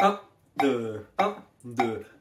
1, 2, 1, 2.